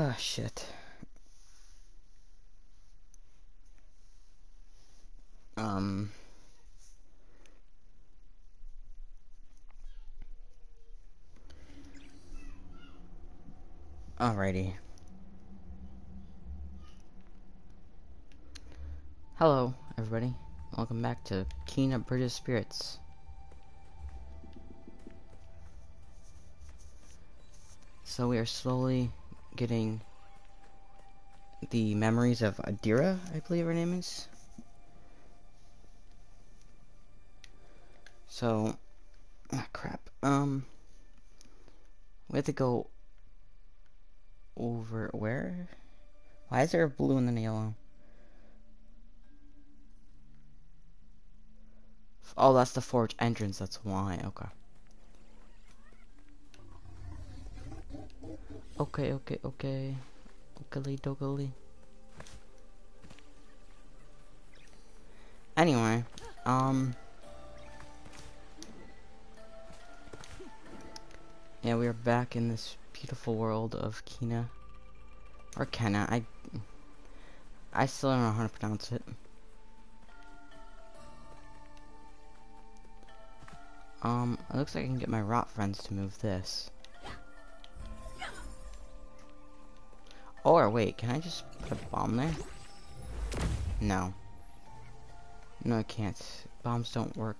Ah, shit. Um... Alrighty. Hello, everybody. Welcome back to Bridge of Spirits. So we are slowly getting the memories of Adira, I believe her name is. So, ah, crap. Um, we have to go over where? Why is there a blue and then a yellow? Oh, that's the forge entrance, that's why, okay. Okay, okay, okay. Okily dokily. Anyway, um... Yeah, we are back in this beautiful world of Kena. Or Kena, I... I still don't know how to pronounce it. Um, it looks like I can get my rot friends to move this. Or, wait, can I just put a bomb there? No. No, I can't. Bombs don't work.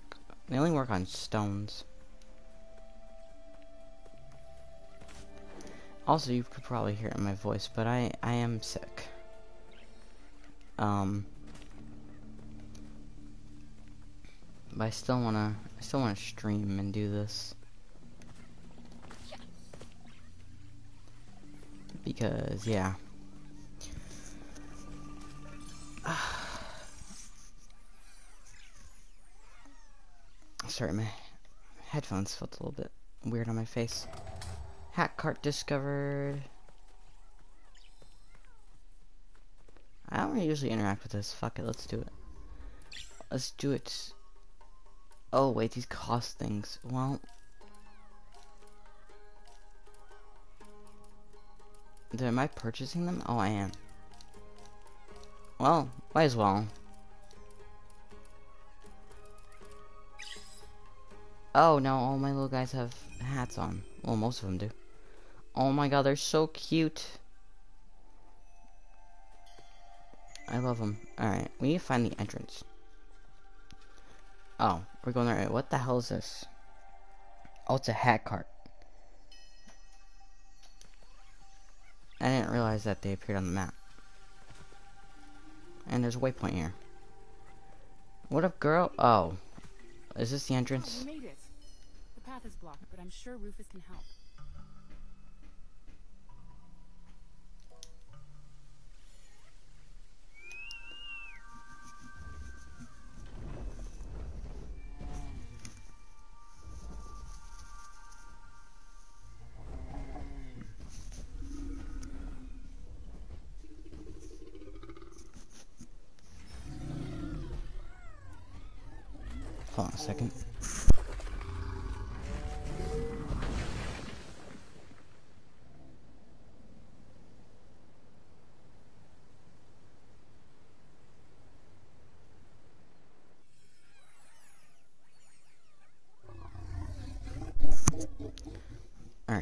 They only work on stones. Also, you could probably hear it in my voice, but I, I am sick. Um... But I still wanna, I still wanna stream and do this. Because, yeah. Sorry, my headphones felt a little bit weird on my face. Hat cart discovered. I don't usually interact with this. Fuck it, let's do it. Let's do it. Oh, wait, these cost things. Well... Am I purchasing them? Oh, I am. Well, might as well. Oh, no, all my little guys have hats on. Well, most of them do. Oh my god, they're so cute. I love them. Alright, we need to find the entrance. Oh, we're going the right. What the hell is this? Oh, it's a hat cart. I didn't realize that they appeared on the map. And there's a waypoint here. What up, girl? Oh. Is this the entrance? We made it. The path is blocked, but I'm sure Rufus can help.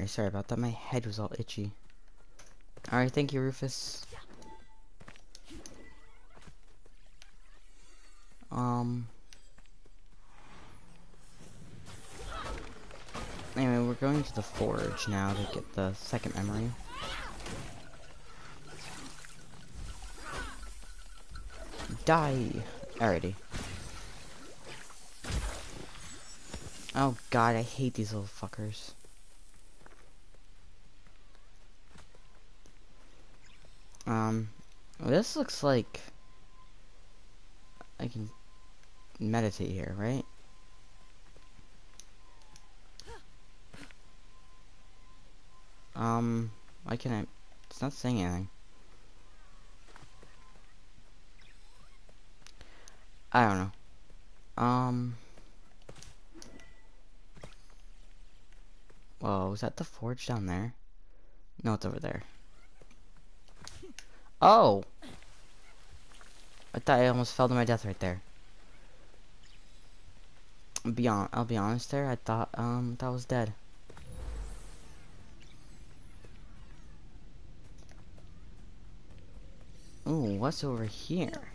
Alright, sorry about that. My head was all itchy. Alright, thank you, Rufus. Um... Anyway, we're going to the forge now to get the second memory. Die! Alrighty. Oh god, I hate these little fuckers. Um, this looks like I can meditate here, right? Um, why can I? It's not saying anything. I don't know. Um. Whoa, was that the forge down there? No, it's over there. Oh! I thought I almost fell to my death right there. Beyond, I'll be honest there, I thought, um, that was dead. Ooh, what's over here?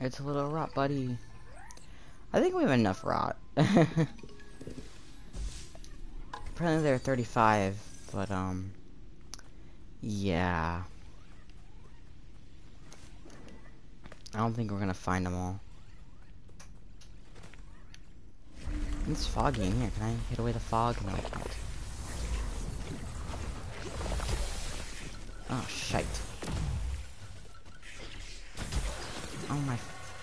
It's a little rot, buddy. I think we have enough rot. Apparently they're 35, but, um... Yeah. I don't think we're gonna find them all. It's foggy in here. Can I hit away the fog? No, I can't. Oh, shite. Oh my...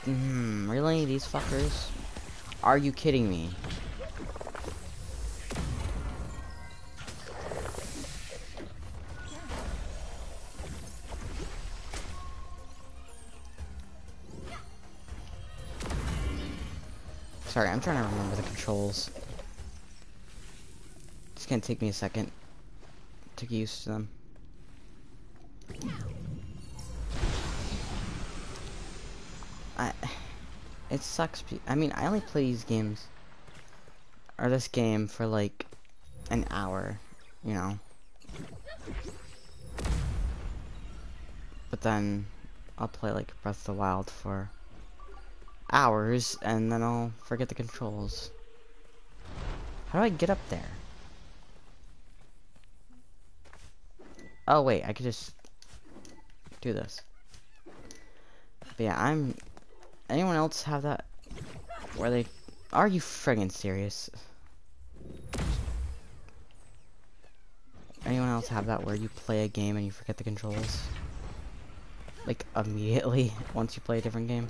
Mm, really? These fuckers? Are you kidding me? Sorry, I'm trying to remember the controls. It's gonna take me a second to get used to them. I, it sucks. I mean, I only play these games, or this game for like an hour, you know. But then I'll play like Breath of the Wild for hours, and then I'll forget the controls. How do I get up there? Oh wait, I could just do this. But yeah, I'm anyone else have that? Where they... Are you friggin' serious? Anyone else have that where you play a game and you forget the controls? Like, immediately, once you play a different game?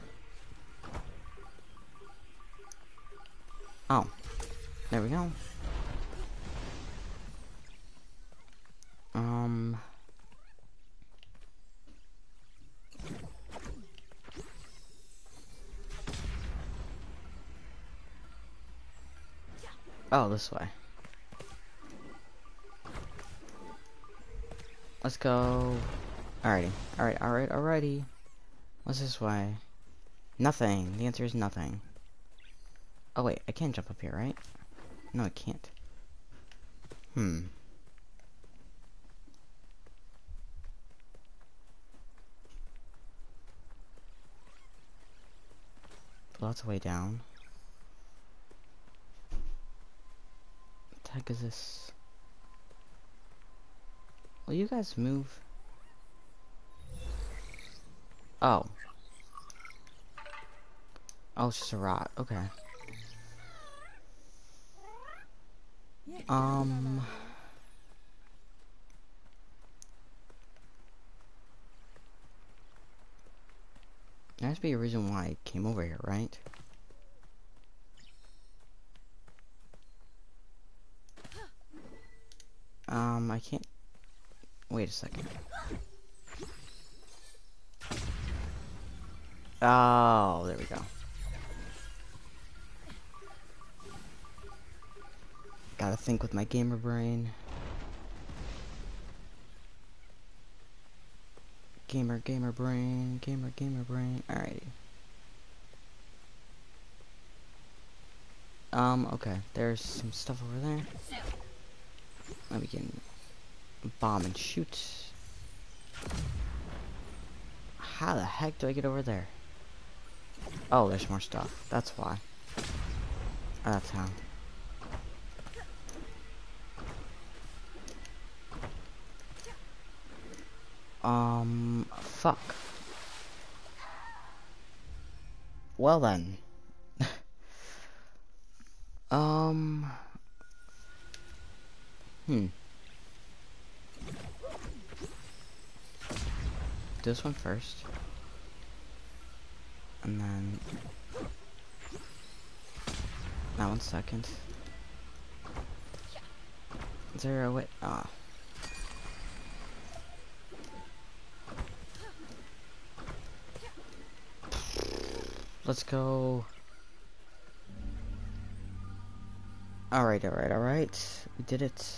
Oh. There we go. Um... Oh, this way. Let's go. Alrighty. Alright, alright, alrighty. What's this way? Nothing. The answer is nothing. Oh wait, I can't jump up here, right? No, I can't. Hmm. Lots of way down. What heck is this? Will you guys move? Oh. Oh, it's just a rot. Okay. Um... There has to be a reason why I came over here, right? Um, I can't... Wait a second. Oh, there we go. Gotta think with my gamer brain. Gamer, gamer brain, gamer, gamer brain. Alrighty. Um, okay. There's some stuff over there. Now we can bomb and shoot. How the heck do I get over there? Oh, there's more stuff. That's why. Oh, that's how. Um, fuck. Well then. um... Hmm. This one first. And then... That one second. Is there a way? Let's go. Alright, alright, alright. We did it.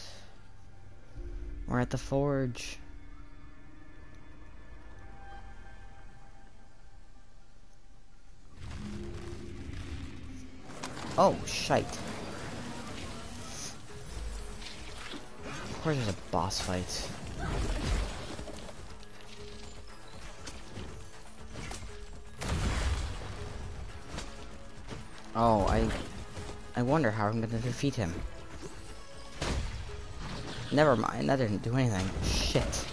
We're at the forge. Oh, shite. Of course there's a boss fight. Oh, I... I wonder how I'm gonna defeat him. Never mind, that didn't do anything. Shit.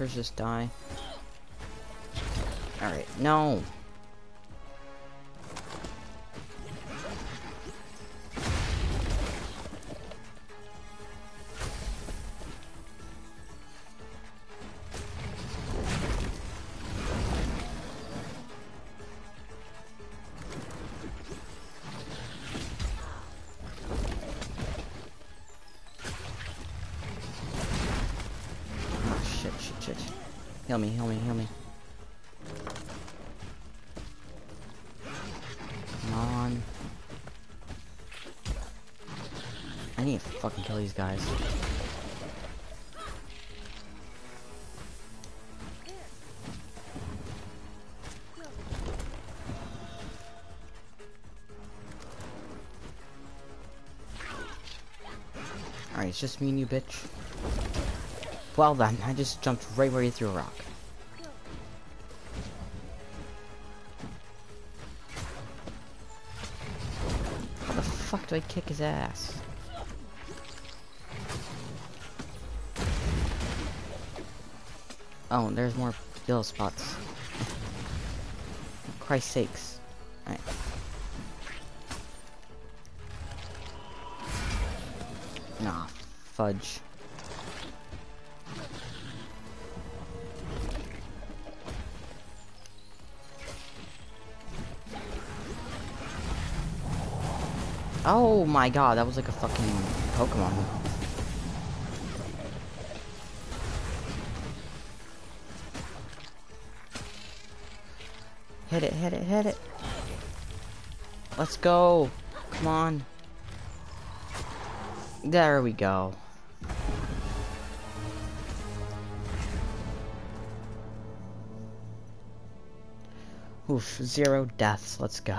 Fuckers just die? Alright, no! Just me and you, bitch. Well then, I just jumped right where you threw a rock. How the fuck do I kick his ass? Oh, there's more bill spots. Christ sakes. Fudge. Oh my god, that was like a fucking Pokemon. Hit it, hit it, hit it. Let's go. Come on. There we go. Oof, zero deaths. Let's go.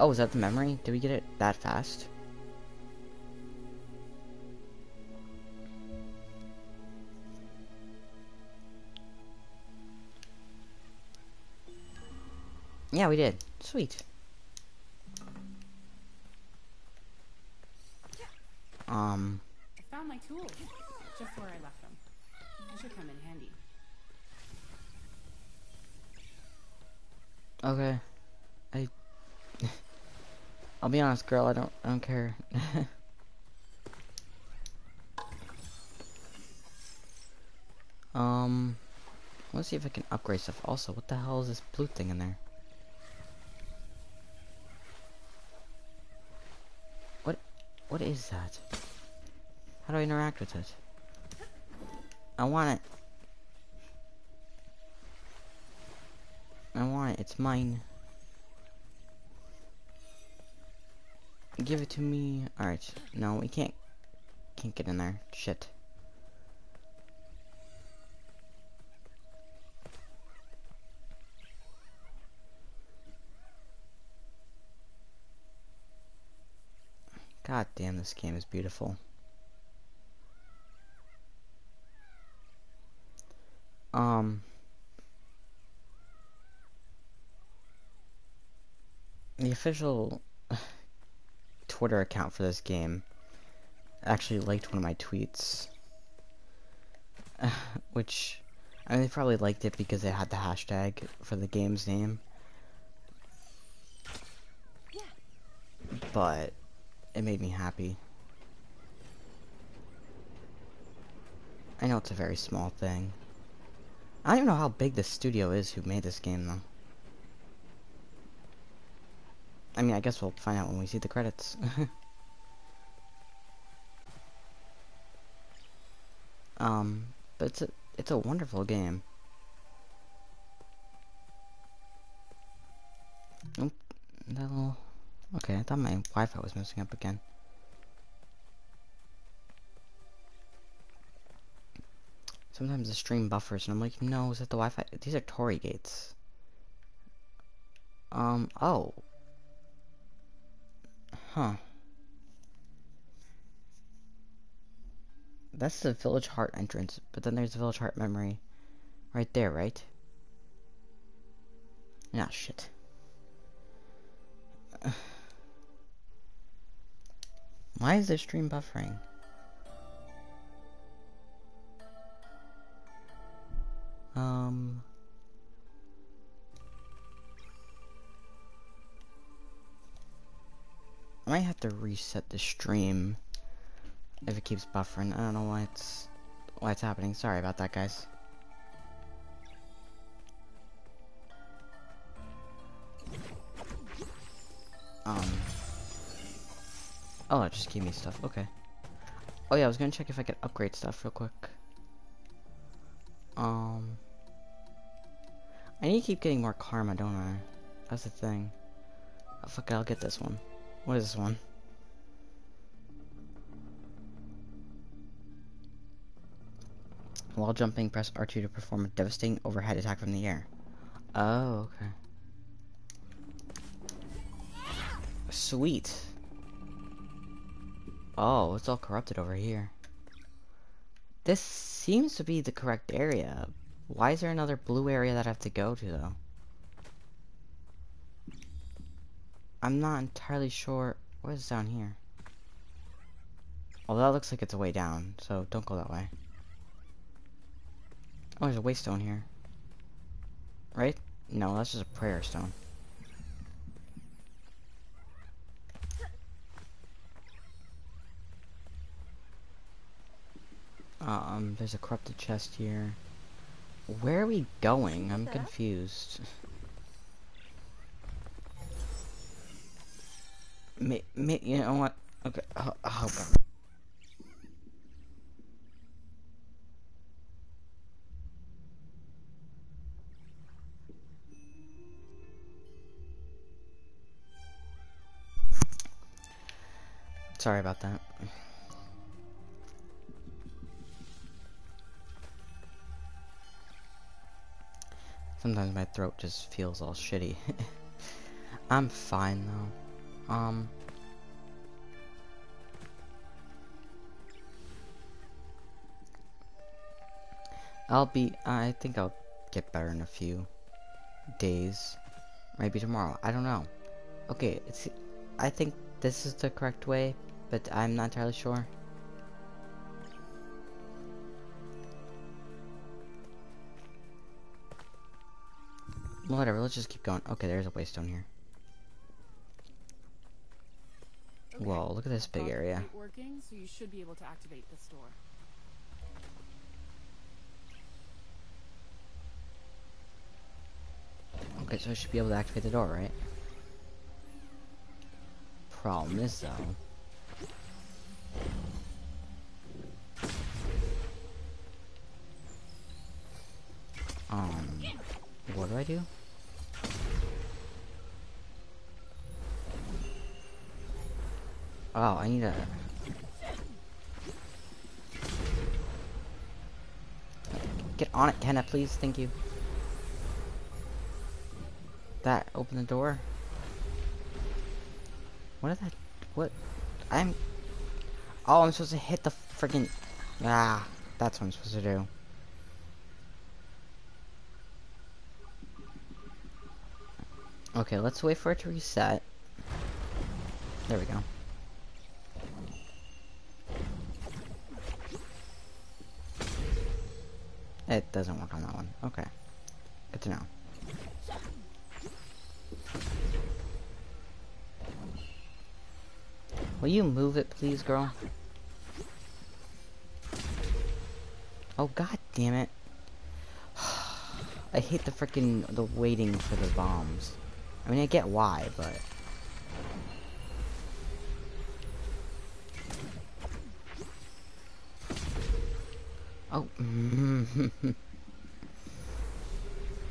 Oh, is that the memory? Did we get it that fast? Yeah, we did. Sweet. Um, I found my tools. Just where I left them. They should come in handy. okay. I I'll be honest, girl, I don't I don't care. um let's see if I can upgrade stuff. Also, what the hell is this blue thing in there? What what is that? How do I interact with it? I want it. I want it. It's mine. Give it to me. Alright. No, we can't can't get in there. Shit. God damn, this game is beautiful. Um the official Twitter account for this game actually liked one of my tweets, which I mean, they probably liked it because it had the hashtag for the game's name. Yeah. But it made me happy. I know it's a very small thing. I don't even know how big the studio is who made this game, though. I mean, I guess we'll find out when we see the credits. um, but it's a it's a wonderful game. Nope, that little. Okay, I thought my Wi-Fi was messing up again. Sometimes the stream buffers, and I'm like, no, is that the Wi-Fi? These are Torii gates. Um, oh. Huh. That's the Village Heart entrance, but then there's the Village Heart memory. Right there, right? Ah, shit. Why is this stream buffering? Um... I might have to reset the stream if it keeps buffering. I don't know why it's why it's happening. Sorry about that, guys. Um. Oh, it just gave me stuff. Okay. Oh yeah, I was gonna check if I could upgrade stuff real quick. Um. I need to keep getting more karma, don't I? That's the thing. Oh, fuck it, I'll get this one. What is this one? While jumping, press R2 to perform a devastating overhead attack from the air. Oh, okay. Sweet. Oh, it's all corrupted over here. This seems to be the correct area. Why is there another blue area that I have to go to, though? I'm not entirely sure. What is down here? Well, that looks like it's a way down, so don't go that way. Oh, there's a waystone here. Right? No, that's just a prayer stone. Um, there's a corrupted chest here. Where are we going? I'm confused. Me, me, you know what? Okay, oh, oh God. Sorry about that. Sometimes my throat just feels all shitty. I'm fine though. Um. I'll be, I think I'll get better in a few days. Maybe tomorrow. I don't know. Okay, it's, I think this is the correct way, but I'm not entirely sure. Whatever, let's just keep going. Okay, there's a waystone here. Okay. Whoa, look at this big area. Working, so you should be able to activate this door. Okay, so I should be able to activate the door, right? Problem is, though... Um, what do I do? Oh, I need a... Get on it, Kena, please. Thank you. That, open the door. What is that? What? I'm... Oh, I'm supposed to hit the freaking... Ah, that's what I'm supposed to do. Okay, let's wait for it to reset. There we go. It doesn't work on that one. Okay. Good to know. Will you move it, please, girl? Oh, god damn it. I hate the freaking the waiting for the bombs. I mean, I get why, but... Oh.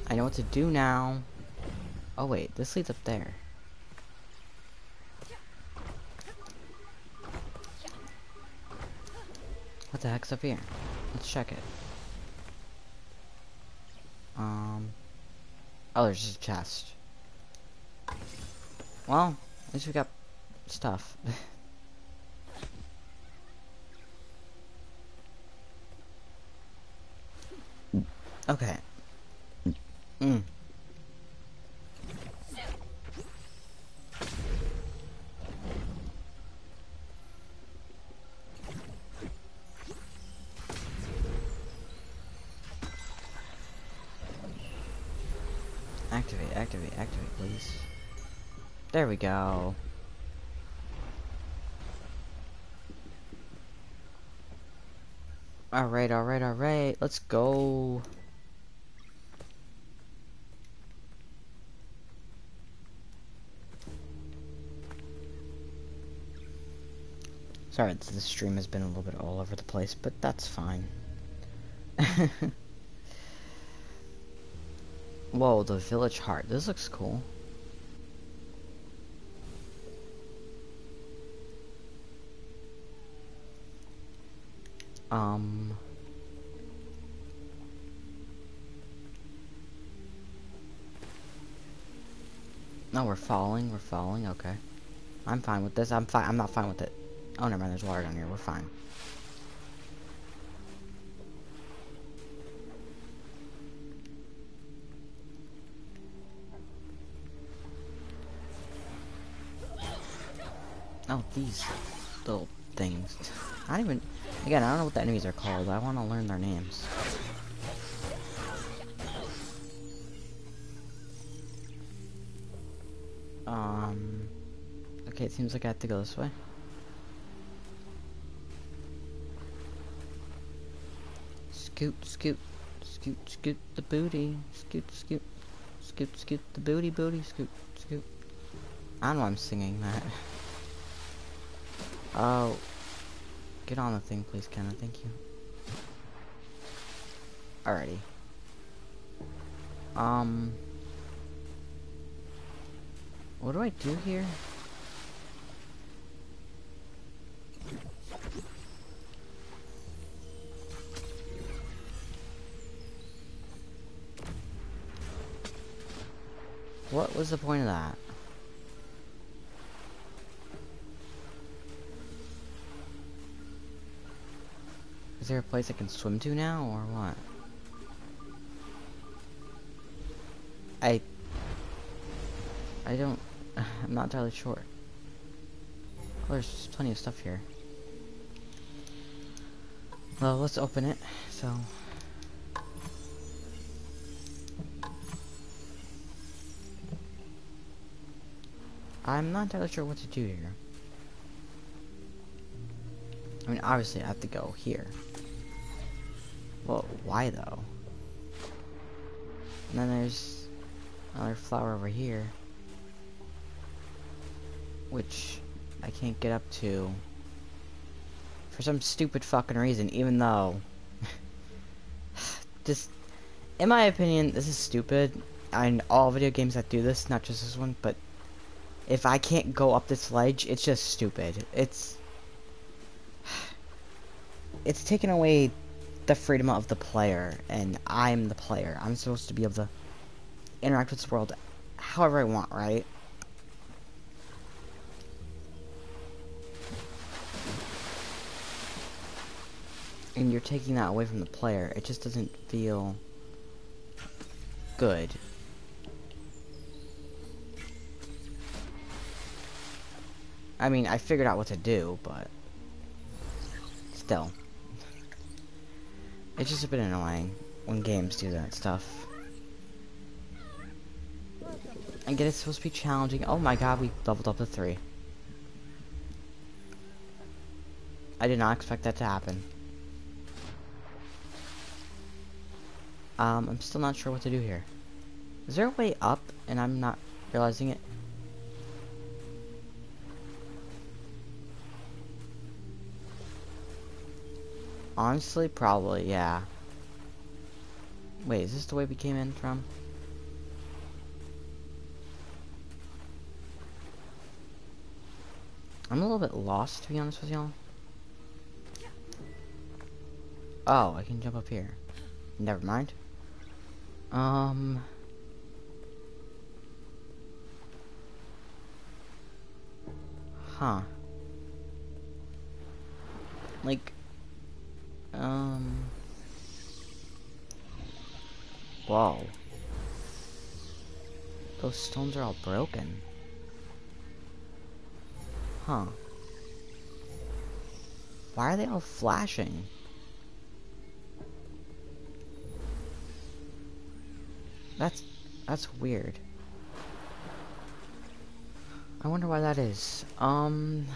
I know what to do now. Oh wait, this leads up there. What the heck's up here? Let's check it. Um. Oh, there's just a chest. Well, at least we got stuff. okay. Mm. Activate, activate, activate, please. There we go. Alright, alright, alright. Let's go. Sorry, the stream has been a little bit all over the place, but that's fine. Whoa, the village heart. This looks cool. Um... No, we're falling, we're falling, okay. I'm fine with this, I'm fine, I'm not fine with it. Oh, never mind, there's water down here, we're fine. Oh, these little things. I don't even... Again, I don't know what the enemies are called. I want to learn their names. Um... Okay, it seems like I have to go this way. Scoot, scoot, scoot, scoot the booty. Scoot, scoot, scoot, scoot the booty, booty, scoot, scoot. I know I'm singing that. Oh. Get on the thing, please, Kena. Thank you. Alrighty. Um. What do I do here? What was the point of that? Is there a place I can swim to now, or what? I... I don't... I'm not entirely sure. Oh, there's plenty of stuff here. Well, let's open it, so... I'm not entirely sure what to do here. I mean, obviously I have to go here. Well, why though? And then there's another flower over here. Which I can't get up to. For some stupid fucking reason, even though... just... In my opinion, this is stupid. And all video games that do this, not just this one, but... If I can't go up this ledge, it's just stupid. It's... It's taken away the freedom of the player, and I'm the player. I'm supposed to be able to interact with this world however I want, right? And you're taking that away from the player. It just doesn't feel good. I mean, I figured out what to do, but still. It's just a bit annoying. when games do that stuff. I get it's supposed to be challenging. Oh my god, we leveled up to three. I did not expect that to happen. Um, I'm still not sure what to do here. Is there a way up and I'm not realizing it? Honestly, probably, yeah. Wait, is this the way we came in from? I'm a little bit lost, to be honest with y'all. Oh, I can jump up here. Never mind. Um... Huh. Like... Um... Whoa. Those stones are all broken. Huh. Why are they all flashing? That's that's weird. I wonder why that is. Um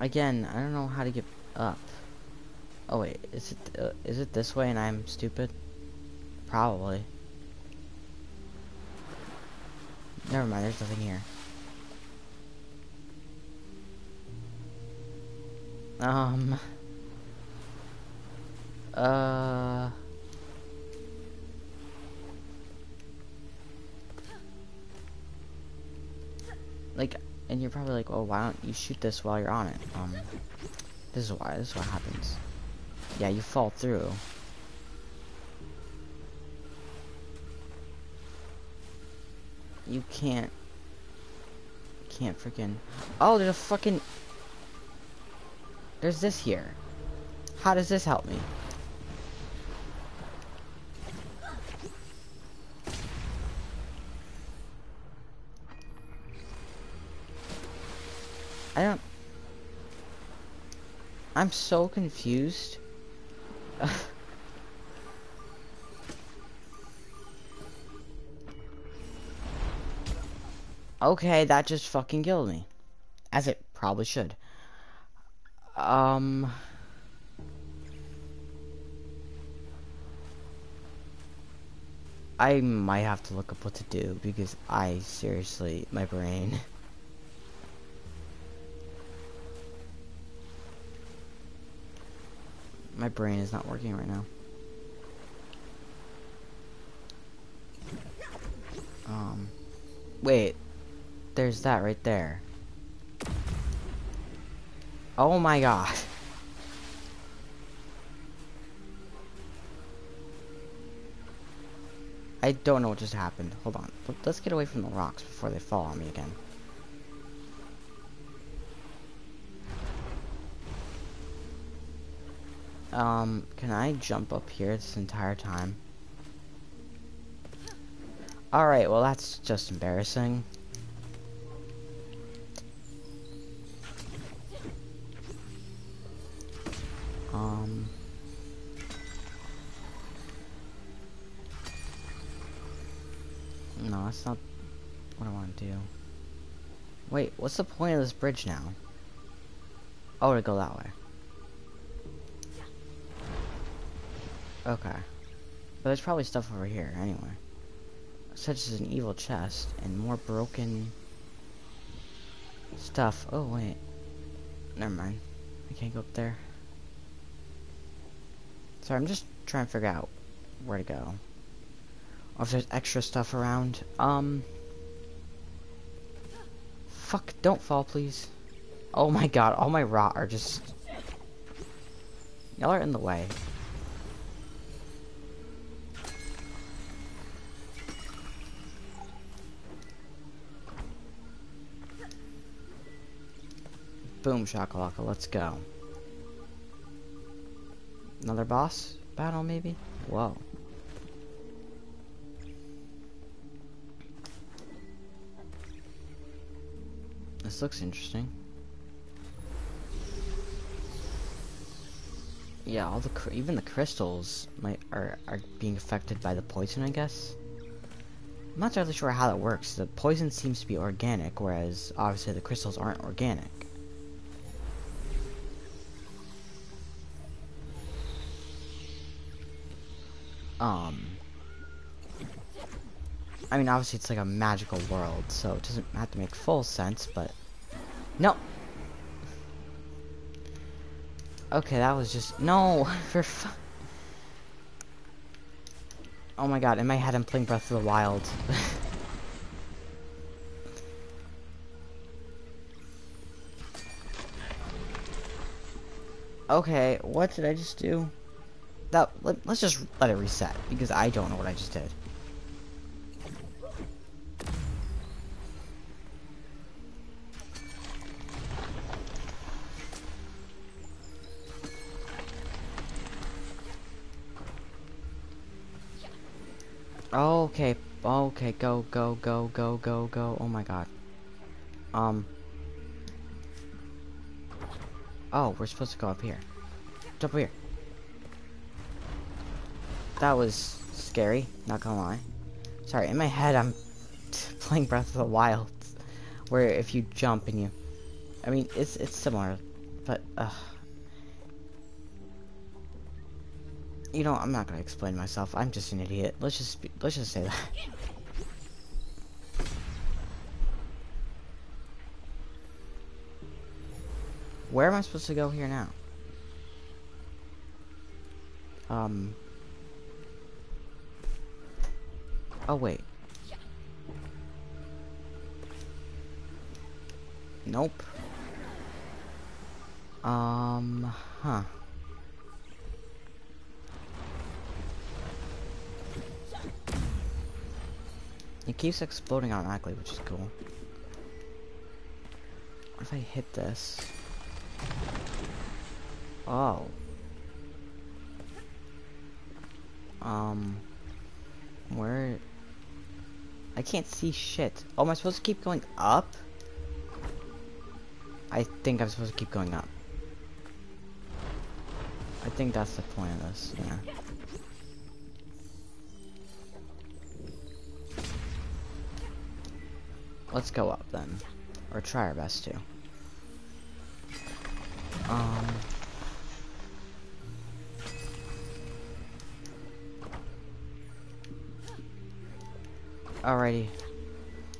Again, I don't know how to get up. Oh wait, is it uh, is it this way and I'm stupid? Probably. Never mind, there's nothing here. Um. Uh. Like, and you're probably like, oh, why don't you shoot this while you're on it? Um, this is why, this is what happens. Yeah, you fall through. You can't, can't freaking, oh, there's a fucking, there's this here. How does this help me? I'm so confused. okay, that just fucking killed me. As it probably should. Um... I might have to look up what to do because I seriously, my brain. My brain is not working right now. Um, wait, there's that right there. Oh my god. I don't know what just happened. Hold on. Let's get away from the rocks before they fall on me again. Um, can I jump up here this entire time? Alright, well that's just embarrassing. Um... No, that's not what I want to do. Wait, what's the point of this bridge now? Oh, to go that way. Okay. But there's probably stuff over here, anyway. Such as an evil chest, and more broken... stuff. Oh, wait. Never mind. I can't go up there. Sorry, I'm just trying to figure out where to go. Or if there's extra stuff around. Um... Fuck, don't fall, please. Oh my god, all my rot are just... Y'all are in the way. Boom shakalaka, let's go. Another boss battle maybe? Whoa. This looks interesting. Yeah, all the even the crystals might are are being affected by the poison, I guess. I'm not entirely sure how that works. The poison seems to be organic, whereas obviously the crystals aren't organic. Um. I mean, obviously it's like a magical world, so it doesn't have to make full sense, but... No! Okay, that was just... No! For Oh my god, in my head I'm playing Breath of the Wild. okay, what did I just do? That, let, let's just let it reset, because I don't know what I just did. Okay, okay, go, go, go, go, go, go. Oh my god. Um. Oh, we're supposed to go up here. Jump up here. That was scary, not gonna lie. Sorry, in my head I'm playing Breath of the Wild, where if you jump and you, I mean, it's it's similar, but uh, you know, I'm not gonna explain myself. I'm just an idiot. Let's just be, let's just say that. Where am I supposed to go here now? Um. Oh wait. Nope. Um, huh. It keeps exploding automatically, which is cool. What if I hit this? Oh. Um. Where? I can't see shit. Oh, am I supposed to keep going up? I think I'm supposed to keep going up. I think that's the point of this, yeah. Let's go up then. Or try our best to. Um... Alrighty.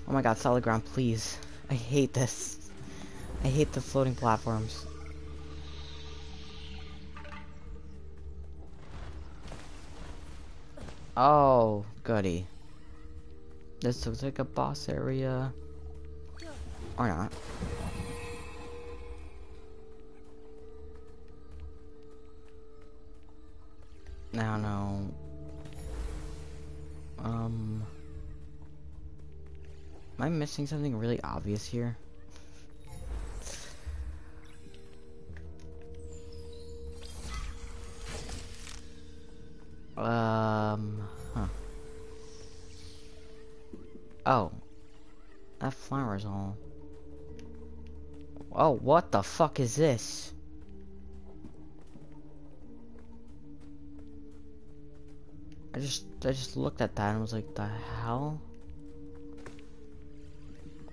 Oh my god, solid ground, please. I hate this. I hate the floating platforms. Oh, goody. This looks like a boss area. Or not. Now, no. Um... Am I missing something really obvious here? Um, huh. Oh. That flower's all... Oh, what the fuck is this? I just, I just looked at that and was like, the hell?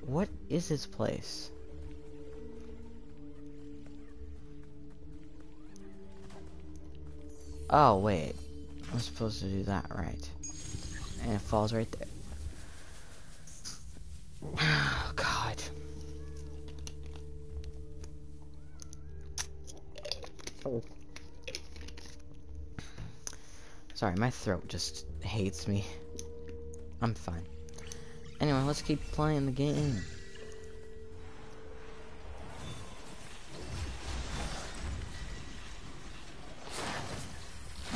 What is this place? Oh, wait. I'm supposed to do that right. And it falls right there. Oh, God. Oh. Sorry, my throat just hates me. I'm fine. Anyway, let's keep playing the game.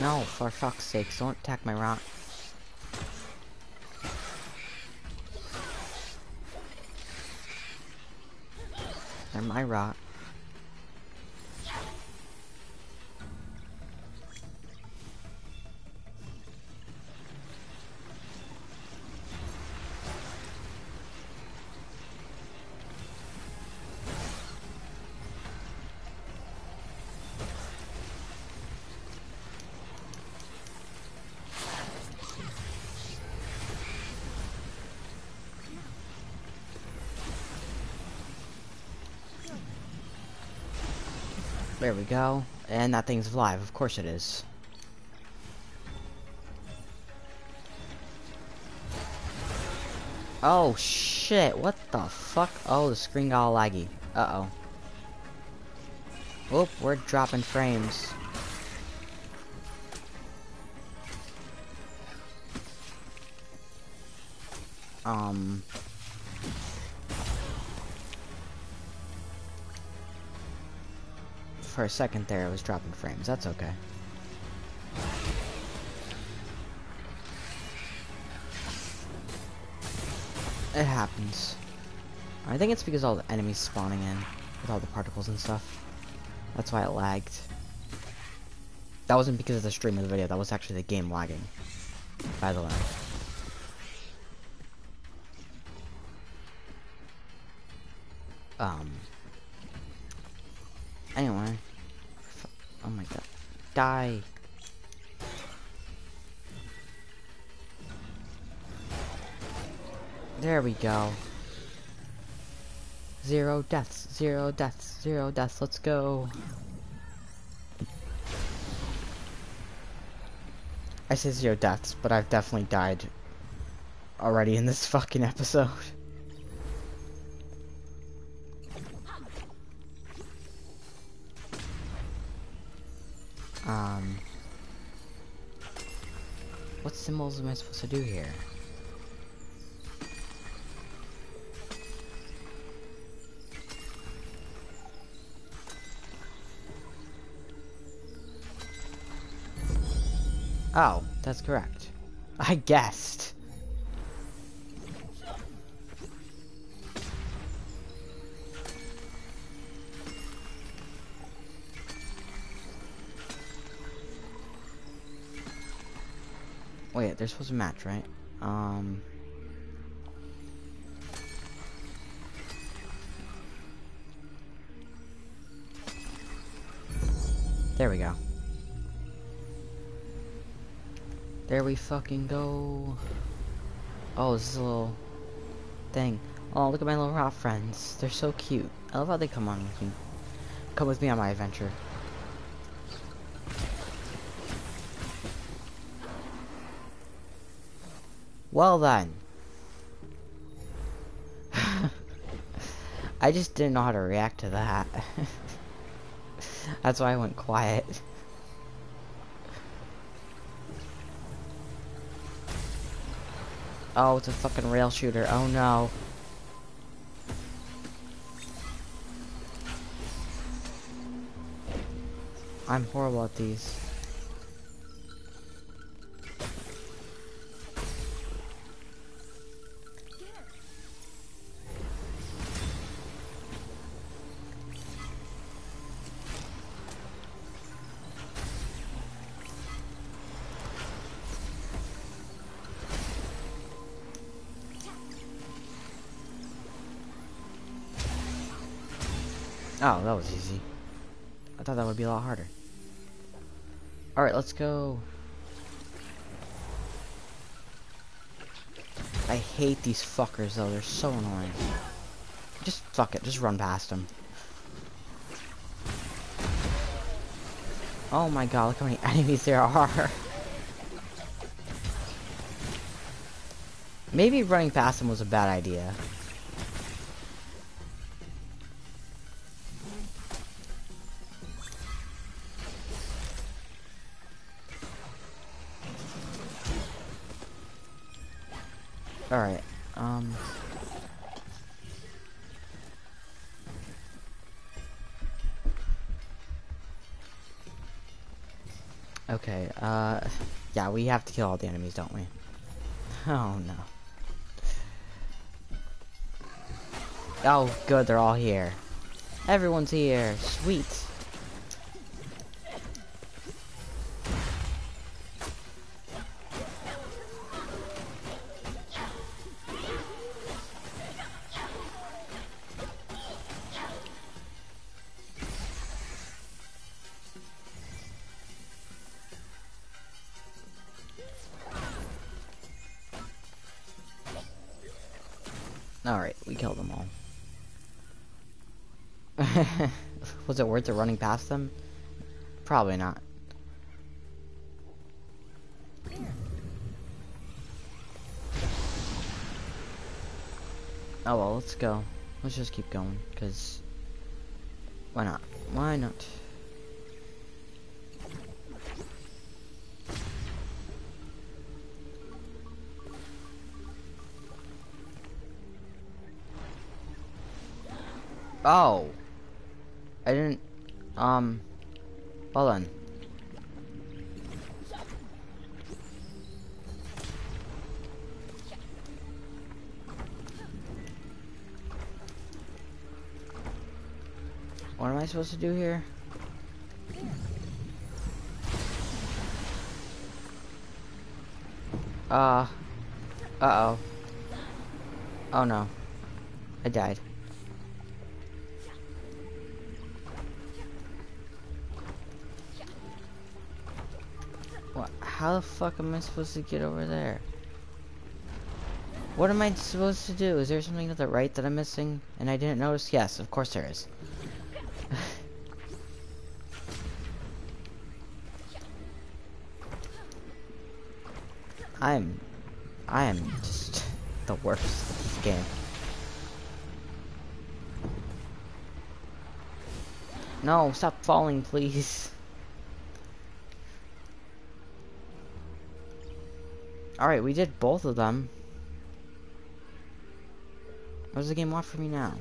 No, for fuck's sake, don't attack my rock. They're my rock. Go. And that thing's live. Of course it is. Oh shit, what the fuck? Oh, the screen got all laggy. Uh-oh. Whoop, we're dropping frames. Um... For a second there, it was dropping frames. That's okay. It happens. I think it's because all the enemies spawning in with all the particles and stuff. That's why it lagged. That wasn't because of the stream of the video, that was actually the game lagging. By the way. Go. Zero deaths, zero deaths, zero deaths, let's go. I say zero deaths, but I've definitely died already in this fucking episode. Um... What symbols am I supposed to do here? Oh, that's correct. I guessed. Wait, they're supposed to match, right? Um... There we go. There we fucking go. Oh, this is a little thing. Oh, look at my little rock friends. They're so cute. I love how they come on with me. Come with me on my adventure. Well then. I just didn't know how to react to that. That's why I went quiet. Oh, it's a fucking rail shooter. Oh no. I'm horrible at these. Oh, that was easy. I thought that would be a lot harder. Alright, let's go. I hate these fuckers though, they're so annoying. Just fuck it, just run past them. Oh my god, look how many enemies there are. Maybe running past them was a bad idea. Alright, um... Okay, uh... Yeah, we have to kill all the enemies, don't we? Oh, no. Oh, good, they're all here. Everyone's here. Sweet. It worth it running past them? Probably not. Oh well, let's go. Let's just keep going, because... Why not? Why not? Oh! I didn't... Um... Hold on. What am I supposed to do here? Uh... Uh-oh. Oh no. I died. How the fuck am I supposed to get over there? What am I supposed to do? Is there something to the right that I'm missing and I didn't notice? Yes, of course there is. I'm... I am just the worst at this game. No, stop falling, please. Alright, we did both of them. What does the game want from me now?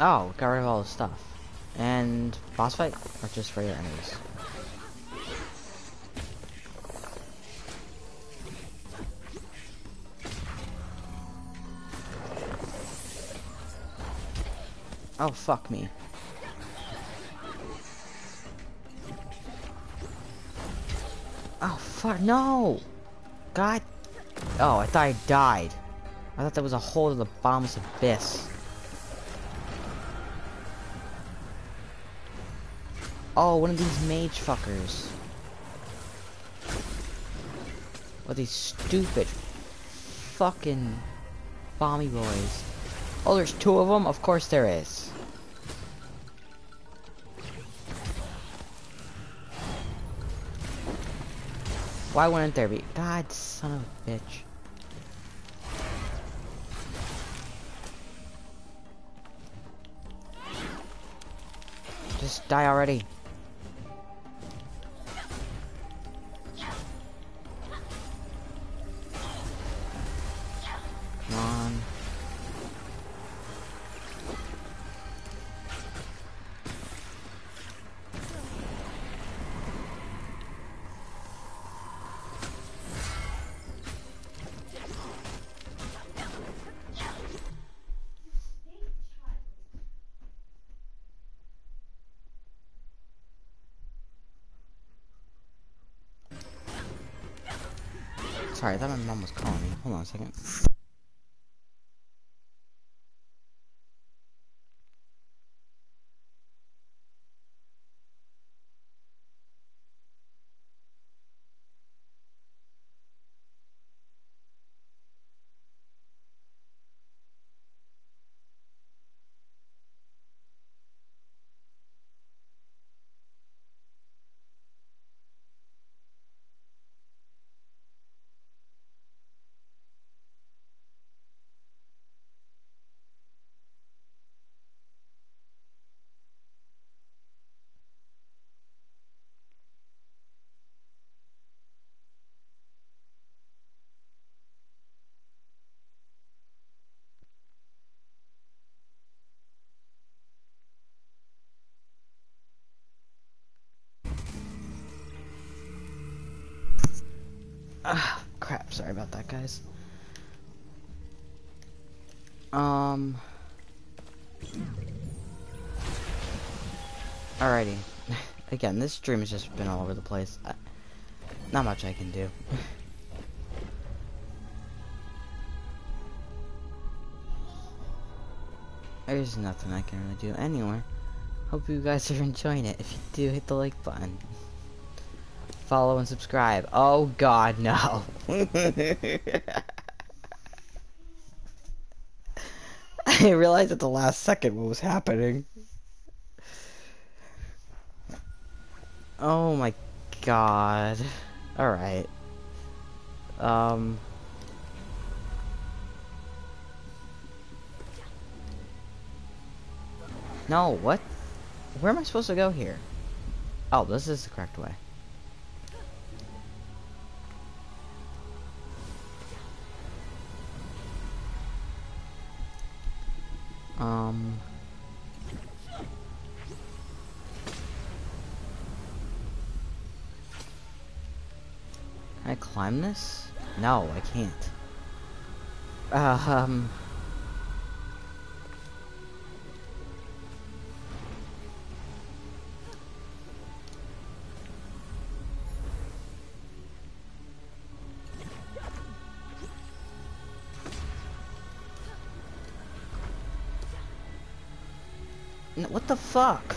Oh, got rid of all the stuff. And boss fight? Or just for your enemies? Oh, fuck me. Oh, fuck, no! God. Oh, I thought I died. I thought that was a hole to the bottomless abyss. Oh, one of these mage fuckers. What these stupid fucking bomby boys. Oh, there's two of them? Of course there is. Why wouldn't there be? God, son of a bitch. Just die already. On. Um. Alrighty. Again, this stream has just been all over the place. I, not much I can do. There's nothing I can really do. Anyway, hope you guys are enjoying it. If you do, hit the like button follow and subscribe. Oh god, no. Didn't realize at the last second what was happening. Oh my god. Alright. Um... No, what? Where am I supposed to go here? Oh, this is the correct way. This? No, I can't. Um... What the fuck?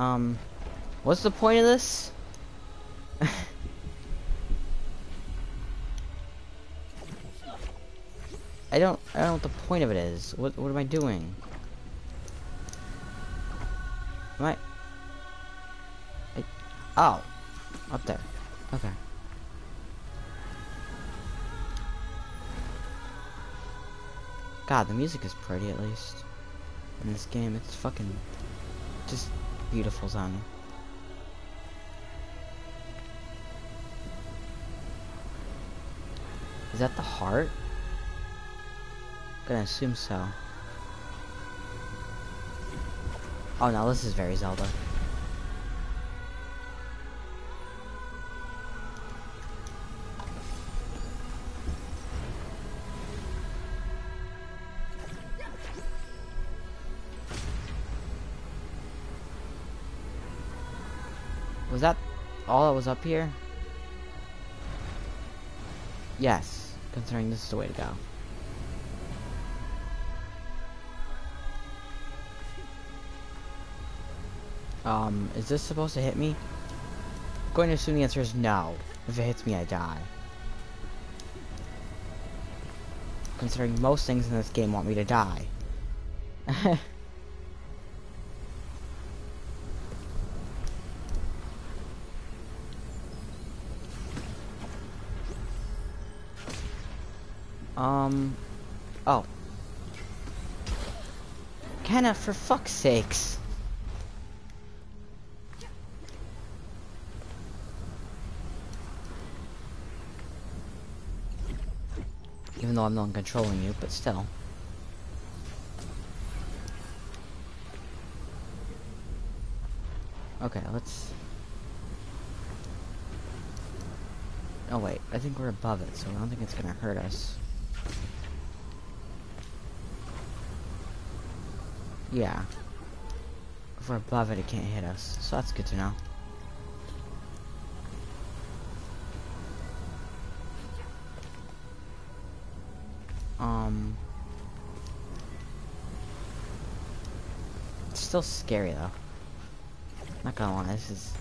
Um, what's the point of this? I don't, I don't know what the point of it is. What, what am I doing? Am I? I oh, up there. Okay. God, the music is pretty at least. In this game, it's fucking just beautiful sounding. Is that the heart? Gonna assume so. Oh no, this is very Zelda. Was that all that was up here? Yes, considering this is the way to go. Um, is this supposed to hit me? I'm going to assume the answer is no. If it hits me, I die. Considering most things in this game want me to die. um, oh. Kena, for fuck's sakes. Even though I'm not controlling you, but still. Okay, let's... Oh wait, I think we're above it, so I don't think it's gonna hurt us. Yeah. If we're above it, it can't hit us, so that's good to know. Um... It's still scary though. Not gonna lie, this is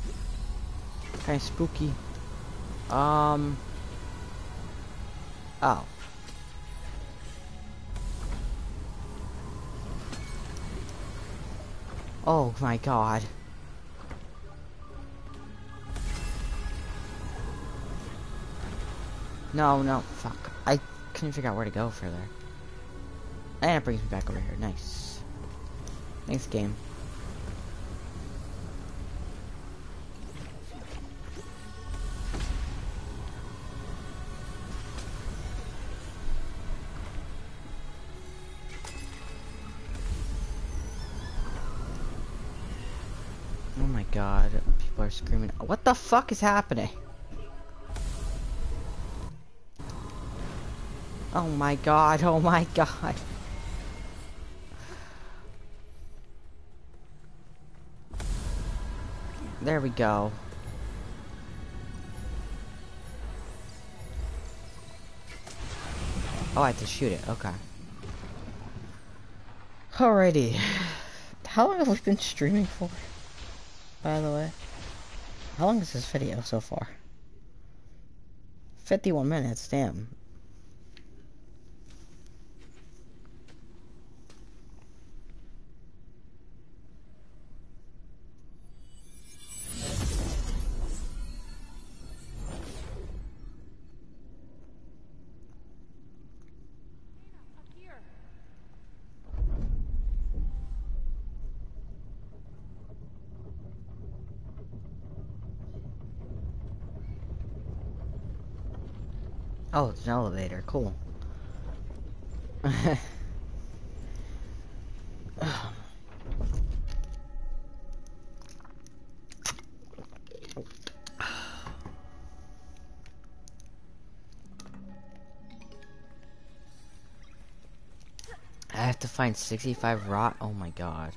kind of spooky. Um. Oh. Oh my god. No, no, fuck. I couldn't figure out where to go further. And it brings me back over here. Nice. Nice game. Are screaming. What the fuck is happening? Oh my god, oh my god. There we go. Oh, I have to shoot it, okay. Alrighty. How long have we been streaming for? By the way. How long is this video so far? 51 minutes, damn. Elevator. Cool. I have to find 65 rot. Oh my god.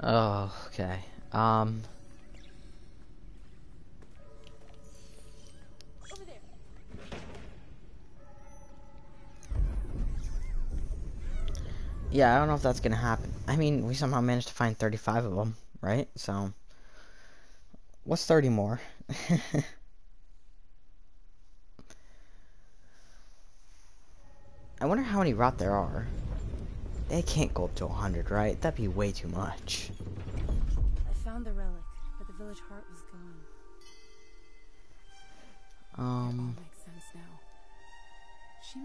Oh, okay. Um. Yeah, I don't know if that's gonna happen. I mean, we somehow managed to find 35 of them, right? So, what's 30 more? I wonder how many rot there are. They can't go up to 100, right? That'd be way too much. I found the relic, but the village heart was gone. Um, Makes sense now.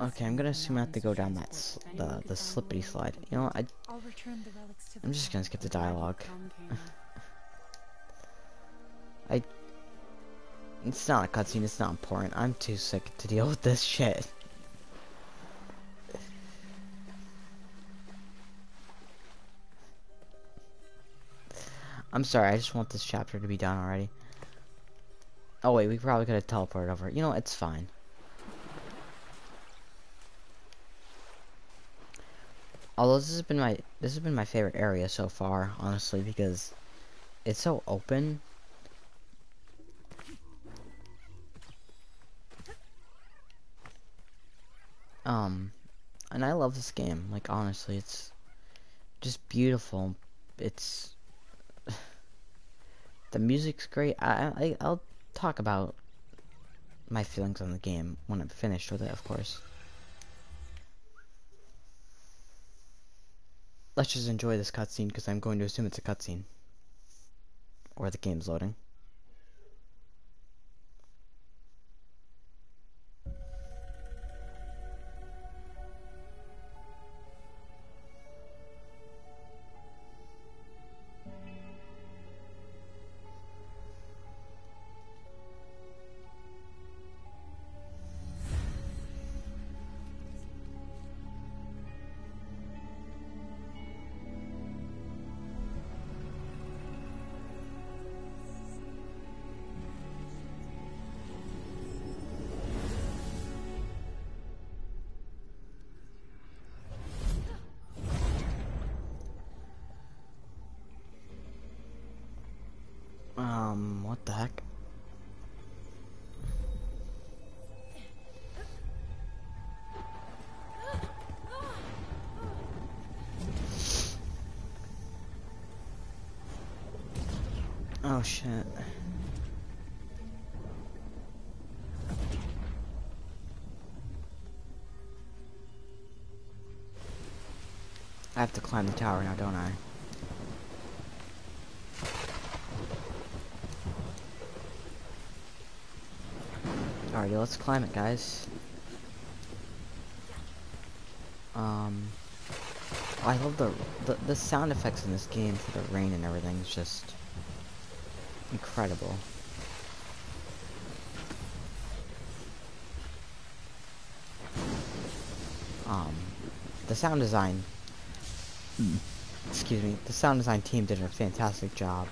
Okay, I'm gonna assume I have to go down that transport s if the the slippity slide. You know, I I'll return the relics to I'm just gonna skip the dialogue. I It's not a cutscene. It's not important. I'm too sick to deal with this shit. I'm sorry. I just want this chapter to be done already. Oh wait, we probably could have teleported over. You know, it's fine. Although this has been my this has been my favorite area so far, honestly, because it's so open. Um, and I love this game. Like honestly, it's just beautiful. It's the music's great. I, I I'll talk about my feelings on the game when I'm finished with it, of course. Let's just enjoy this cutscene because I'm going to assume it's a cutscene. Or the game's loading. Oh shit. I have to climb the tower now, don't I? Alrighty, let's climb it, guys. Um, I love the, the the sound effects in this game for the rain and everything is just incredible. Um, the sound design. Excuse me. The sound design team did a fantastic job.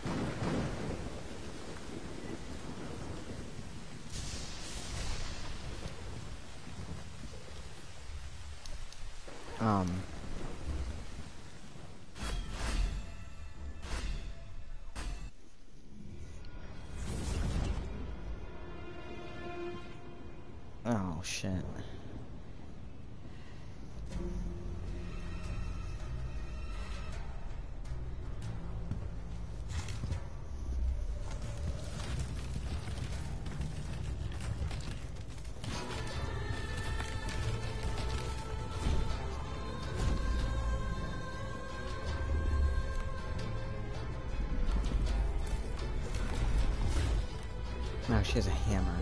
She has a hammer.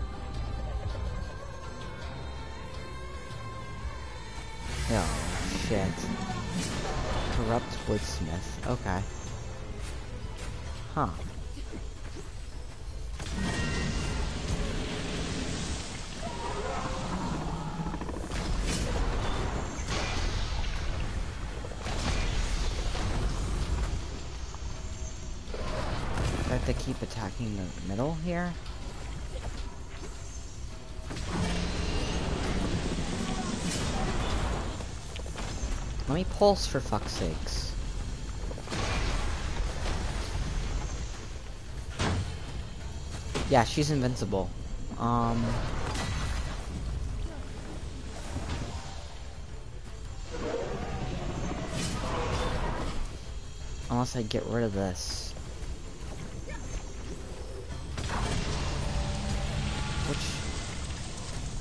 Oh, shit. Corrupt woodsmith. Okay. Huh. I have to keep attacking the middle here? Let me pulse for fuck's sakes. Yeah, she's invincible. Um... Unless I get rid of this. Which...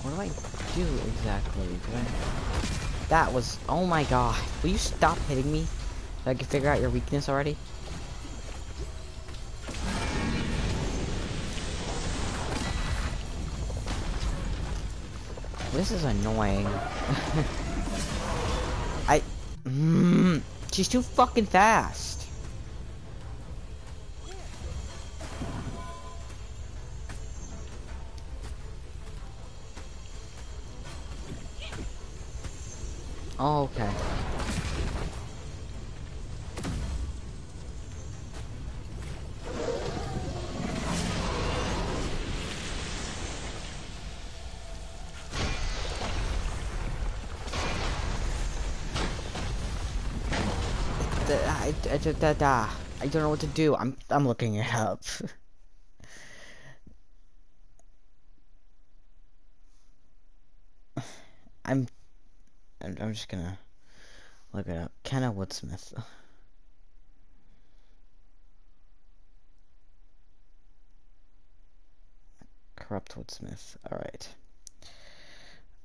What do I do exactly? Do I... That was... Oh my god. Will you stop hitting me? So I can figure out your weakness already? This is annoying. I... Mm, she's too fucking fast. I, da- da. I don't know what to do. I'm I'm looking it up. I'm I'm, I'm just gonna look it up. Kena Woodsmith. Corrupt Woodsmith. Alright.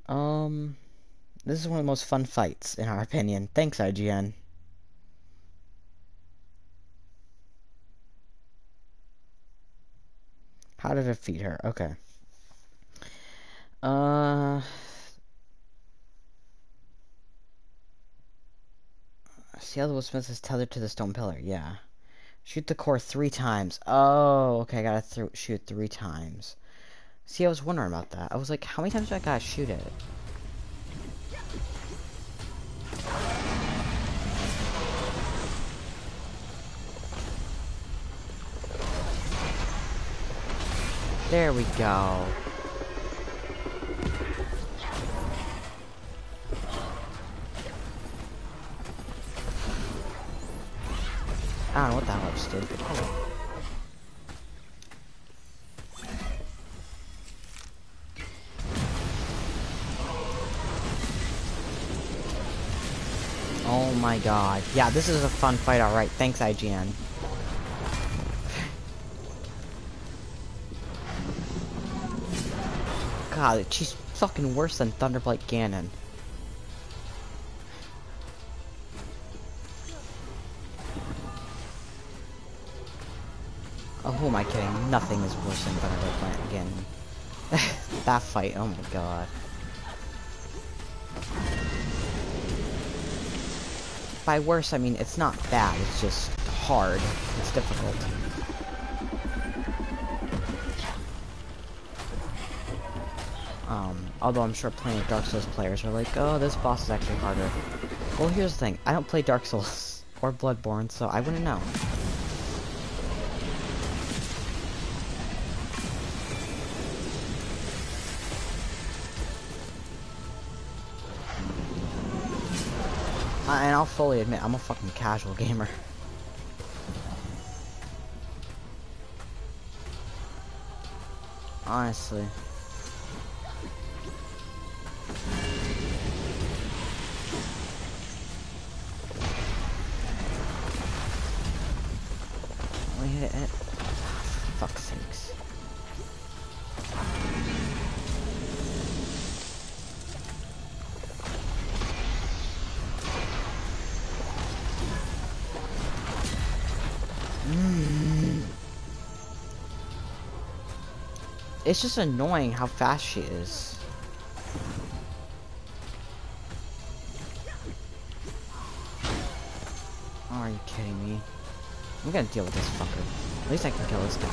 Um, this is one of the most fun fights, in our opinion. Thanks, IGN. How to defeat her. Okay. Uh... See how the Woodsmith is tethered to the stone pillar? Yeah. Shoot the core three times. Oh, okay, I gotta th shoot three times. See, I was wondering about that. I was like, how many times do I gotta shoot it? There we go. I don't know what the hell I just did, oh. Oh my god. Yeah, this is a fun fight, alright. Thanks, IGN. God, she's fucking worse than Thunderblight Ganon. Oh, who am I kidding? Nothing is worse than Thunderblight Ganon. that fight, oh my god. By worse, I mean it's not bad, it's just hard. It's difficult. Although I'm sure plenty of Dark Souls players are like, oh, this boss is actually harder. Well, here's the thing. I don't play Dark Souls or Bloodborne, so I wouldn't know. And I'll fully admit, I'm a fucking casual gamer. Honestly. It's just annoying how fast she is. Are you kidding me? I'm gonna deal with this fucker. At least I can kill this guy.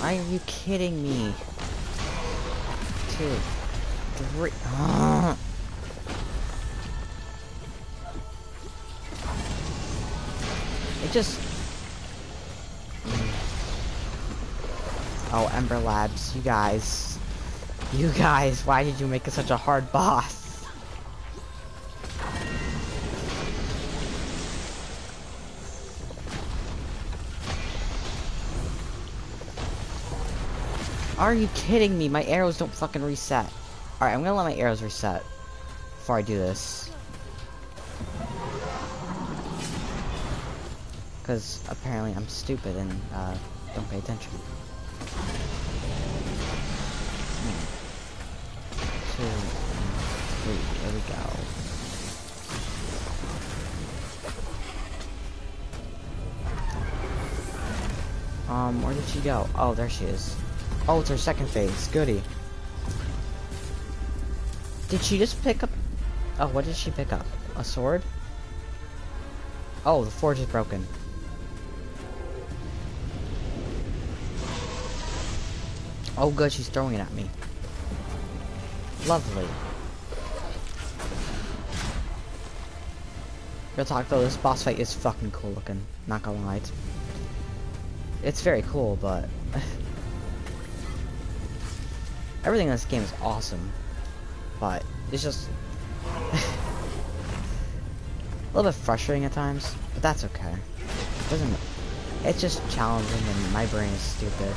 Why Are you kidding me? Two, three. It just. Oh, Ember Labs, you guys. You guys, why did you make it such a hard boss? Are you kidding me? My arrows don't fucking reset. Alright, I'm gonna let my arrows reset before I do this. Because apparently I'm stupid and uh, don't pay attention. Two, three, there we go. Um, where did she go? Oh, there she is. Oh, it's her second phase. Goody. Did she just pick up... Oh, what did she pick up? A sword? Oh, the forge is broken. Oh good, she's throwing it at me. Lovely. Real talk though, this boss fight is fucking cool looking. Not gonna lie. It's, it's very cool, but... Everything in this game is awesome. It's just... a little bit frustrating at times, but that's okay. It doesn't... It's just challenging and my brain is stupid.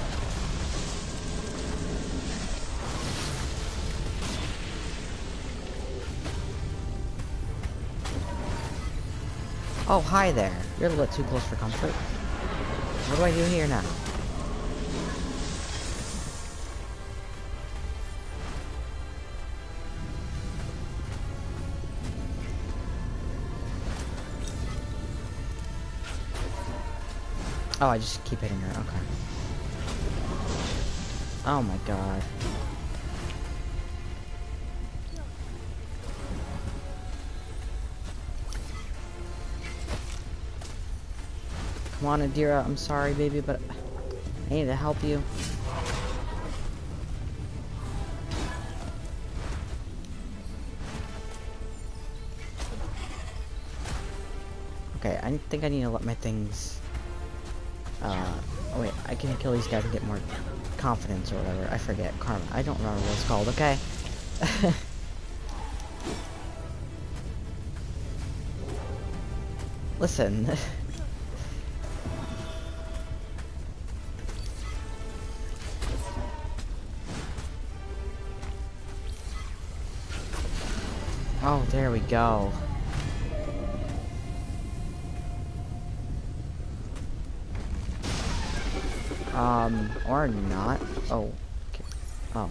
Oh, hi there. You're a little too close for comfort. What do I do here now? Oh, I just keep hitting her. Okay. Oh my god. Come on, Adira. I'm sorry, baby, but I need to help you. Okay, I think I need to let my things... Uh, oh wait, I can kill these guys and get more confidence or whatever. I forget. Karma. I don't remember what it's called, okay? Listen. oh, there we go. Um, or not. Oh. Okay. Oh.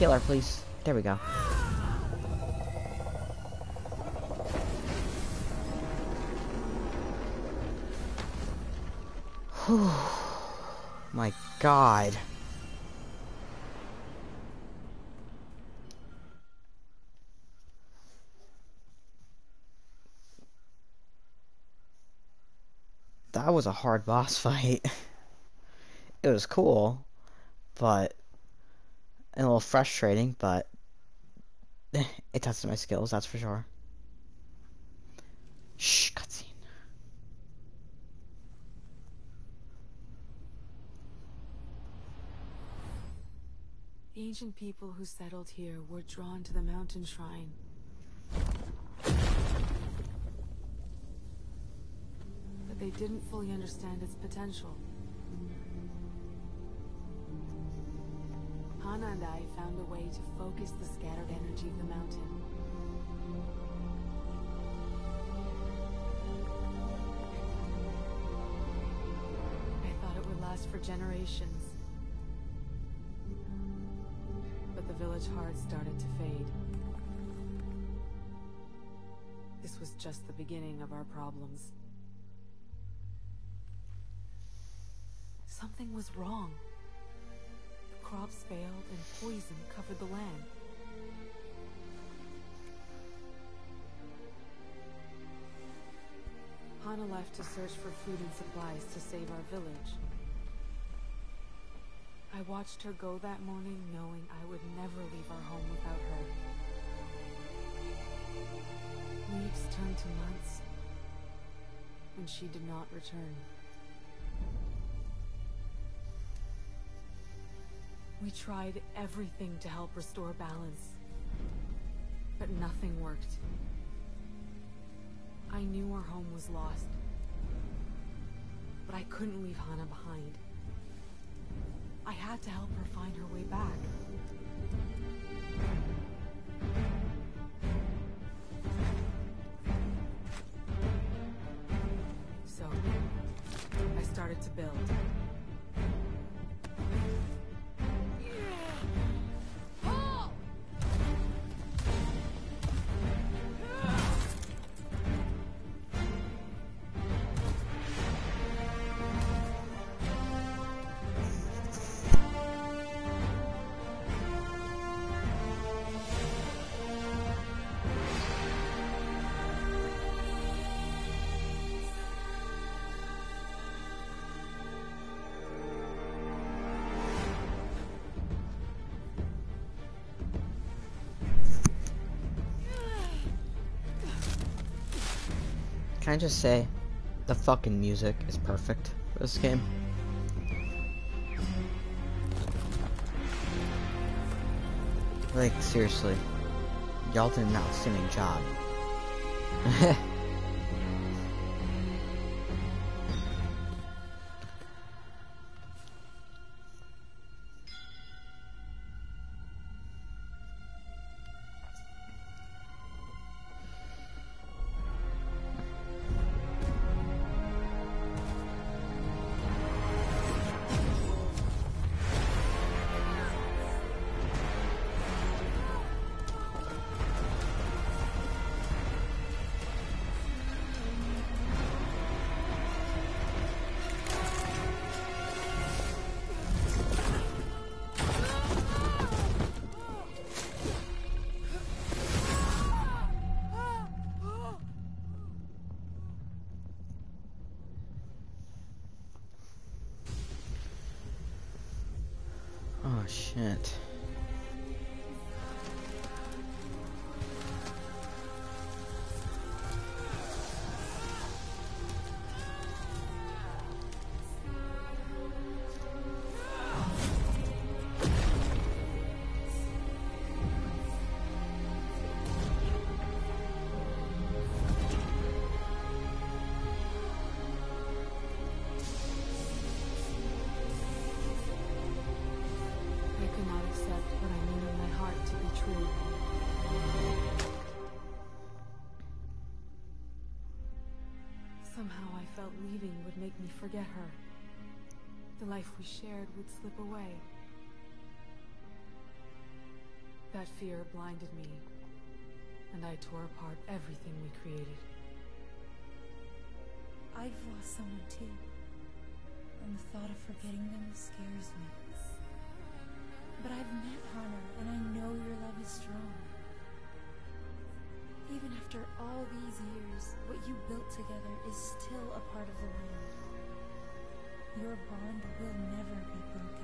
Healer, please. There we go. Whew. My god. That was a hard boss fight. it was cool, but a little frustrating, but it tested my skills, that's for sure. Shh, cutscene. The ancient people who settled here were drawn to the mountain shrine. They didn't fully understand its potential. Hana and I found a way to focus the scattered energy of the mountain. I thought it would last for generations. But the village heart started to fade. This was just the beginning of our problems. Something was wrong. The crops failed and poison covered the land. Hana left to search for food and supplies to save our village. I watched her go that morning knowing I would never leave our home without her. Weeks turned to months, and she did not return. We tried everything to help restore balance, but nothing worked. I knew our home was lost, but I couldn't leave Hana behind. I had to help her find her way back. So, I started to build. I just say, the fucking music is perfect for this game. Like, seriously. Y'all did an outstanding job. what I knew in my heart to be true. Somehow I felt leaving would make me forget her. The life we shared would slip away. That fear blinded me, and I tore apart everything we created. I've lost someone too. And the thought of forgetting them scares me. But I've met Hana, and I know your love is strong. Even after all these years, what you built together is still a part of the world. Your bond will never be broken.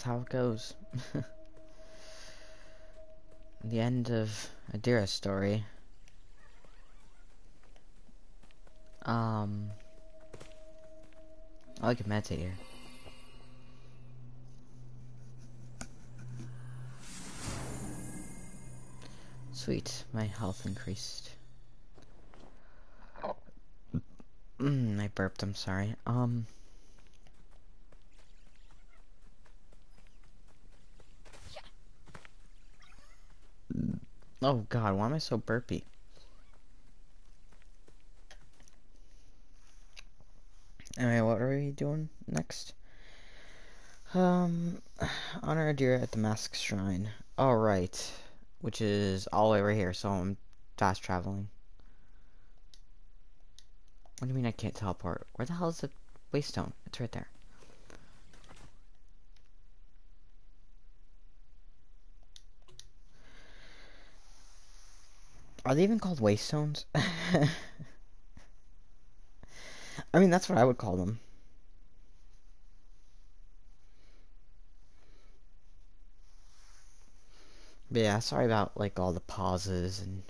That's how it goes. the end of Adira's story. Um, I like to meditate here. Sweet, my health increased. Mm, I burped, I'm sorry. Um... Oh god, why am I so burpy? Anyway, what are we doing next? Um, honor Adira at the Mask Shrine. Alright. Which is all the way over here, so I'm fast traveling. What do you mean I can't teleport? Where the hell is the waystone? It's right there. Are they even called waste zones? I mean, that's what I would call them. But yeah, sorry about like all the pauses and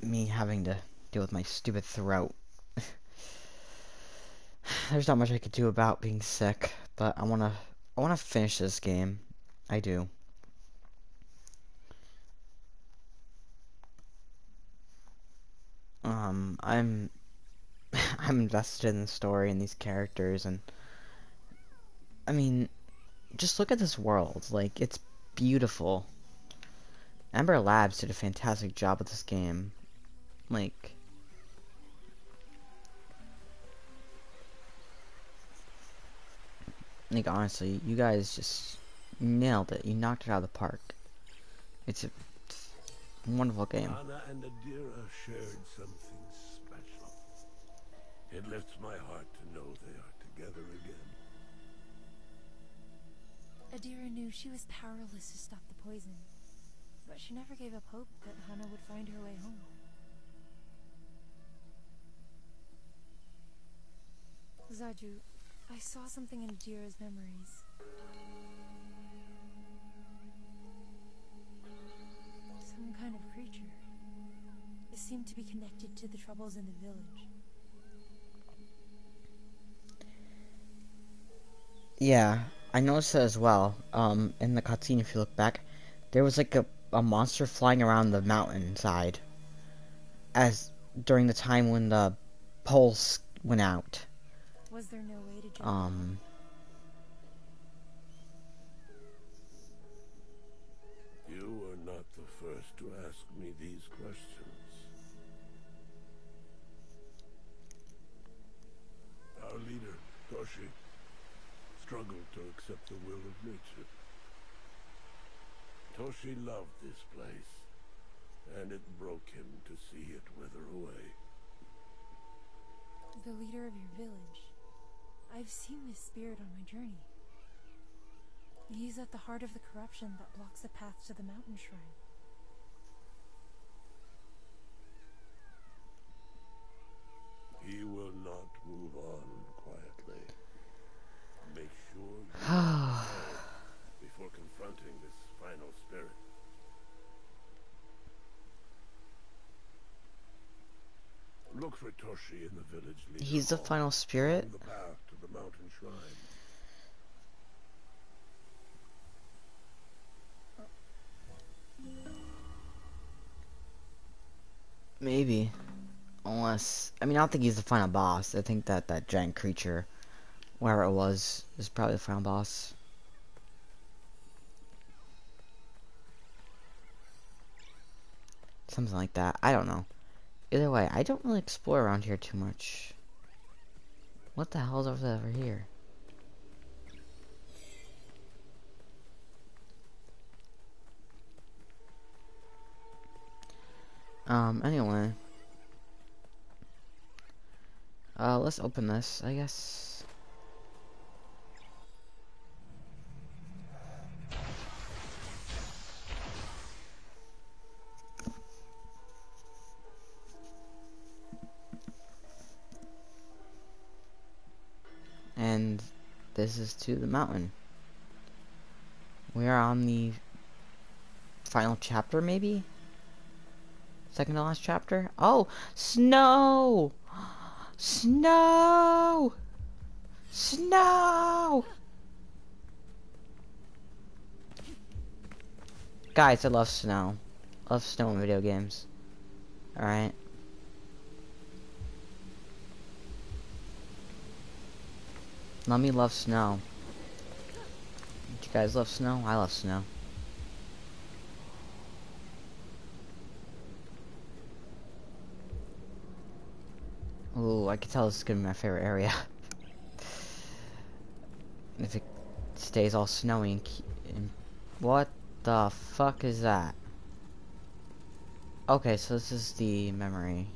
me having to deal with my stupid throat. There's not much I could do about being sick, but I wanna I wanna finish this game. I do. Um, I'm I'm invested in the story and these characters and I mean just look at this world. Like it's beautiful. Ember Labs did a fantastic job with this game. Like Like honestly, you guys just nailed it. You knocked it out of the park. It's a wonderful game. Hana and Adira shared something. It lifts my heart to know they are together again. Adira knew she was powerless to stop the poison, but she never gave up hope that Hana would find her way home. Zaju, I saw something in Adira's memories. Some kind of creature. It seemed to be connected to the troubles in the village. Yeah, I noticed that as well. Um, in the cutscene, if you look back, there was like a, a monster flying around the mountainside as during the time when the pulse went out. Was there no way to jump? Um, You are not the first to ask me these questions. Our leader, Toshi, struggled to accept the will of nature. Toshi loved this place, and it broke him to see it wither away. The leader of your village. I've seen this spirit on my journey. He's at the heart of the corruption that blocks the path to the mountain shrine. He will not move on quietly. Make sure you are prepared before confronting this final spirit. Look for Toshi in the village leader he's the final spirit. the path to the mountain shrine. Maybe. Unless, I mean, I don't think he's the final boss. I think that that giant creature, wherever it was, is probably the final boss. Something like that. I don't know. Either way, I don't really explore around here too much. What the hell's over over here? Um, anyway. Uh, let's open this, I guess. Is to the mountain. We are on the final chapter, maybe? Second to last chapter? Oh, snow! Snow! Snow! Guys, I love snow. I love snow in video games. Alright. Let me love snow. Do you guys love snow? I love snow. Ooh, I can tell this is gonna be my favorite area. if it stays all snowy and, and what the fuck is that? Okay, so this is the memory.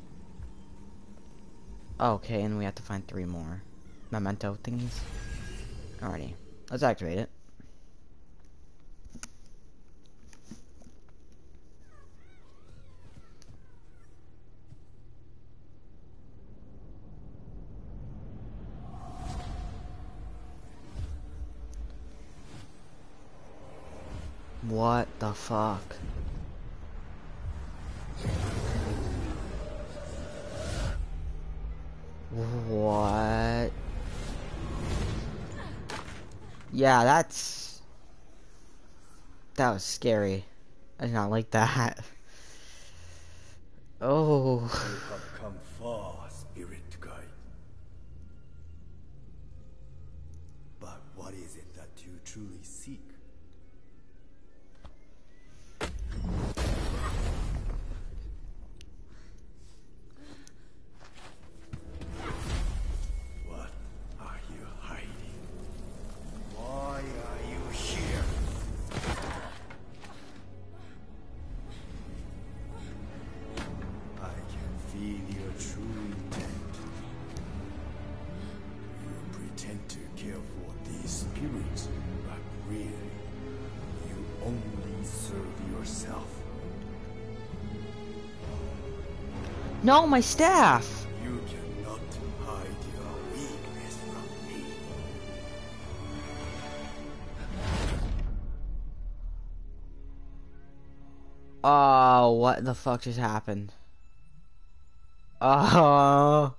Okay, and we have to find three more memento thingies. Alrighty, let's activate it. What the fuck? What? Yeah, that's... That was scary. I did not like that. Oh. Have come far, No, my staff! You cannot hide your weakness from me. Oh, what the fuck just happened? Oh.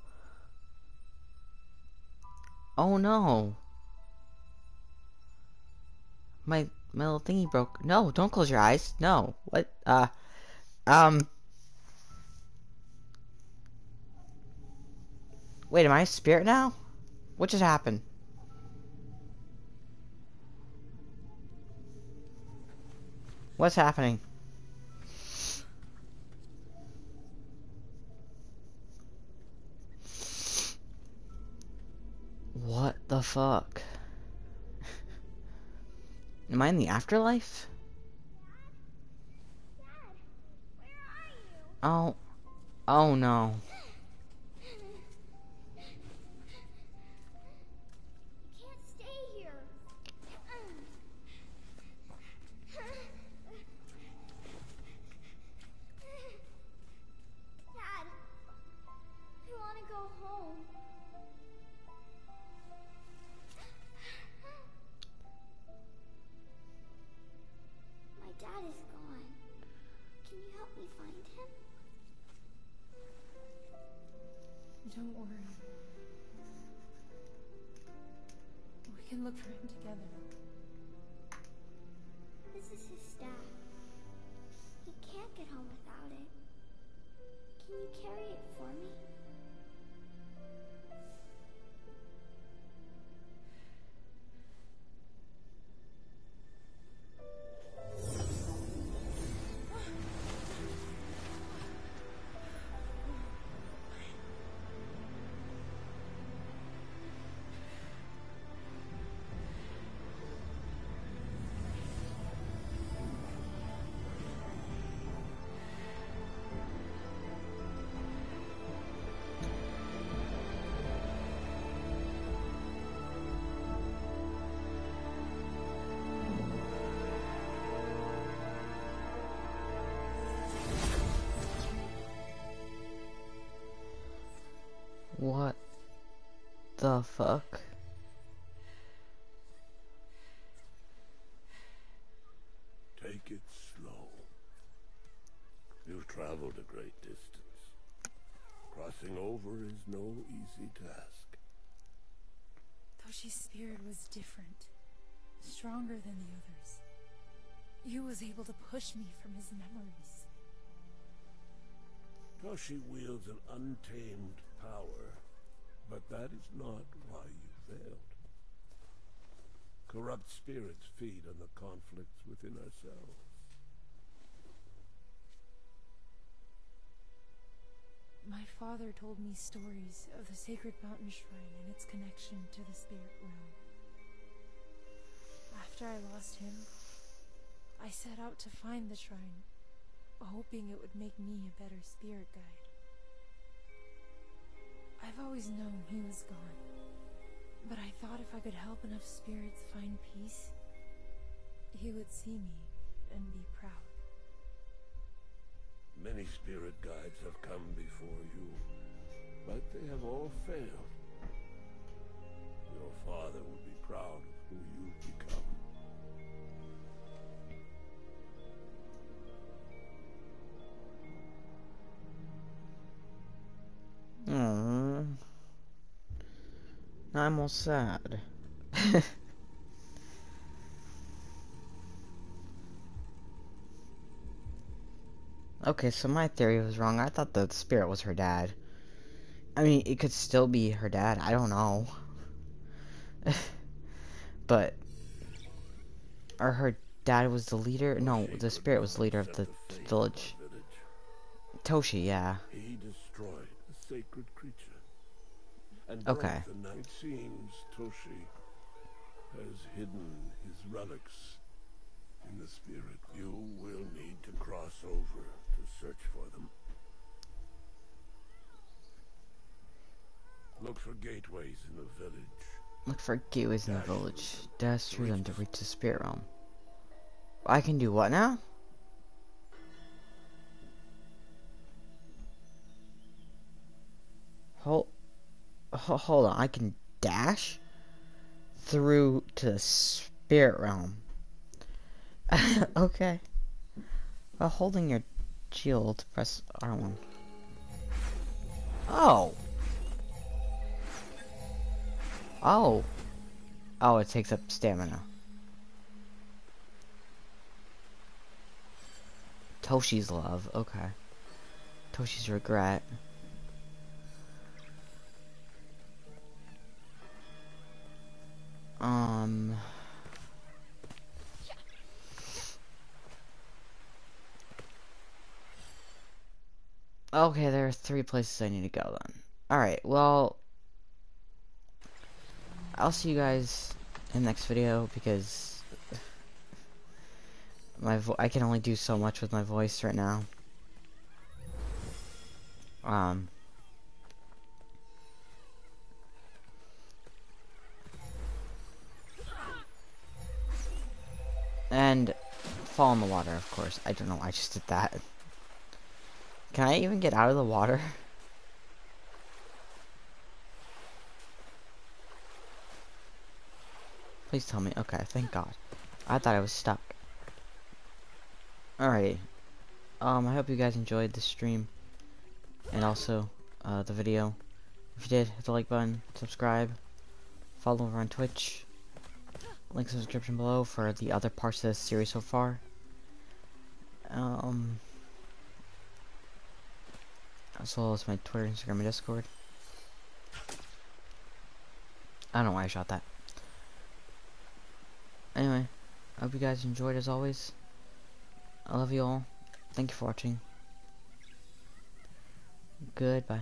Oh no. My my little thingy broke. No, don't close your eyes. No. What? Uh. Um. Wait, am I a spirit now? What just happened? What's happening? What the fuck? Am I in the afterlife? Oh. Oh no. The fuck? Take it slow. You've traveled a great distance. Crossing over is no easy task. Toshi's spirit was different, stronger than the others. You was able to push me from his memories. Toshi wields an untamed power, but that is not why you failed. Corrupt spirits feed on the conflicts within ourselves. My father told me stories of the sacred mountain shrine and its connection to the spirit realm. After I lost him, I set out to find the shrine, hoping it would make me a better spirit guide. I've always known he was gone, but I thought if I could help enough spirits find peace, he would see me and be proud. Many spirit guides have come before you, but they have all failed. Your father will be proud of who you've become. I'm sad. okay, so my theory was wrong. I thought the spirit was her dad. I mean, it could still be her dad. I don't know. but, or her dad was the leader? No, the spirit was the leader of the village. Toshi, yeah. He destroyed sacred creature. And Okay. the night. It seems Toshi has hidden his relics in the spirit. You will need to cross over to search for them. Look for gateways in the village. Look for gateways in the village. Dash through them to reach the spirit realm. I can do what now? Hold, ho- hold on. I can dash through to the spirit realm. okay. While holding your shield, press R1. Oh. Oh. Oh, it takes up stamina. Toshi's love, okay. Toshi's regret. Um. Okay, there are three places I need to go then. Alright, well, I'll see you guys in the next video because my I can only do so much with my voice right now. Um. And fall in the water, of course. I don't know I just did that. Can I even get out of the water? Please tell me. Okay, thank God. I thought I was stuck. Alrighty. Um, I hope you guys enjoyed the stream. And also, uh, the video. If you did, hit the like button, subscribe, follow over on Twitch. Links in the description below for the other parts of this series so far. Um, as well as my Twitter, Instagram, and Discord. I don't know why I shot that. Anyway, I hope you guys enjoyed as always. I love you all. Thank you for watching. Goodbye.